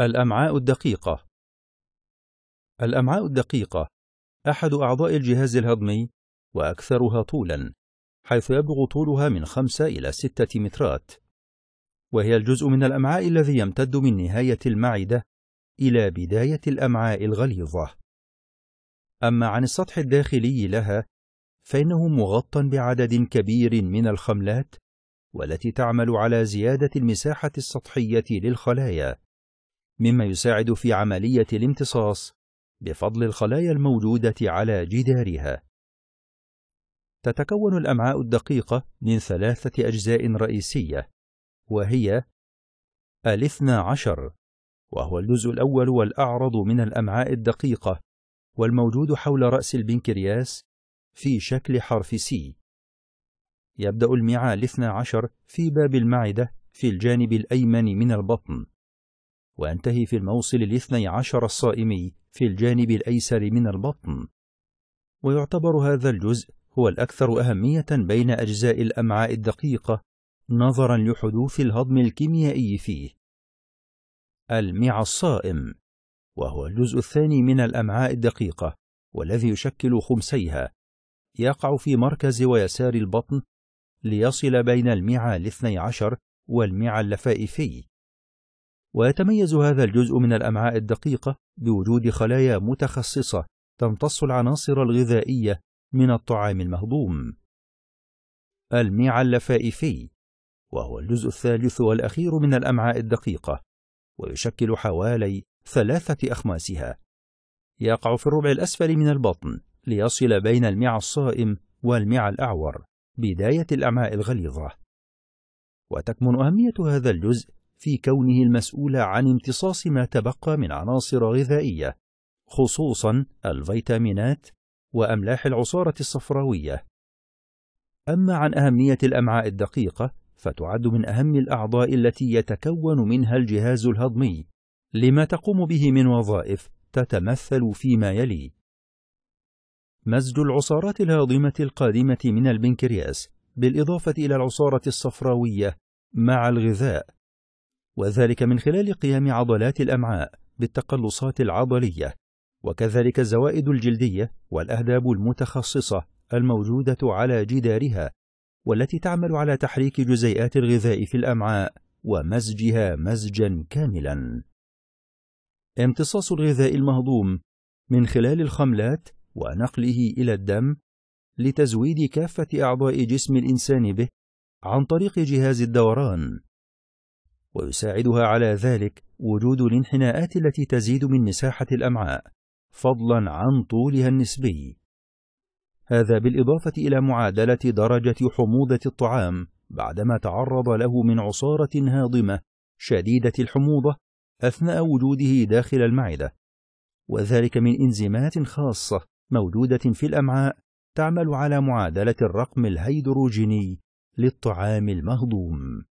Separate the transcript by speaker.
Speaker 1: الأمعاء الدقيقة. الأمعاء الدقيقة. أحد أعضاء الجهاز الهضمي وأكثرها طولاً حيث يبلغ طولها من خمسة إلى ستة مترات. وهي الجزء من الأمعاء الذي يمتد من نهاية المعدة إلى بداية الأمعاء الغليظة. أما عن السطح الداخلي لها فإنه مغطى بعدد كبير من الخملات والتي تعمل على زيادة المساحة السطحية للخلايا. مما يساعد في عملية الامتصاص بفضل الخلايا الموجودة على جدارها. تتكون الأمعاء الدقيقة من ثلاثة أجزاء رئيسية وهي الاثنى عشر وهو الجزء الأول والأعرض من الأمعاء الدقيقة والموجود حول رأس البنكرياس في شكل حرف سي يبدأ المعاء الاثنى عشر في باب المعدة في الجانب الأيمن من البطن. وينتهي في الموصل الاثني عشر الصائمي في الجانب الأيسر من البطن. ويعتبر هذا الجزء هو الأكثر أهمية بين أجزاء الأمعاء الدقيقة نظرا لحدوث الهضم الكيميائي فيه. المع الصائم وهو الجزء الثاني من الأمعاء الدقيقة والذي يشكل خمسيها. يقع في مركز ويسار البطن ليصل بين المعى الاثني عشر والمعى اللفائفي. ويتميز هذا الجزء من الأمعاء الدقيقة بوجود خلايا متخصصة تمتص العناصر الغذائية من الطعام المهضوم. المعى اللفائفي وهو الجزء الثالث والأخير من الأمعاء الدقيقة ويشكل حوالي ثلاثة أخماسها. يقع في الربع الأسفل من البطن ليصل بين المعى الصائم والمعى الأعور بداية الأمعاء الغليظة. وتكمن أهمية هذا الجزء في كونه المسؤول عن امتصاص ما تبقى من عناصر غذائية خصوصا الفيتامينات وأملاح العصارة الصفراوية. أما عن أهمية الأمعاء الدقيقة فتعد من أهم الأعضاء التي يتكون منها الجهاز الهضمي لما تقوم به من وظائف تتمثل فيما يلي. مزج العصارات الهاضمة القادمة من البنكرياس بالإضافة إلى العصارة الصفراوية مع الغذاء. وذلك من خلال قيام عضلات الأمعاء بالتقلصات العضلية وكذلك الزوائد الجلدية والأهداب المتخصصة الموجودة على جدارها والتي تعمل على تحريك جزيئات الغذاء في الأمعاء ومزجها مزجا كاملا. امتصاص الغذاء المهضوم من خلال الخملات ونقله إلى الدم لتزويد كافة أعضاء جسم الإنسان به عن طريق جهاز الدوران. ويساعدها على ذلك وجود الانحناءات التي تزيد من مساحة الأمعاء فضلا عن طولها النسبي. هذا بالإضافة إلى معادلة درجة حموضة الطعام بعدما تعرض له من عصارة هاضمة شديدة الحموضة أثناء وجوده داخل المعدة. وذلك من إنزيمات خاصة موجودة في الأمعاء تعمل على معادلة الرقم الهيدروجيني للطعام المهضوم.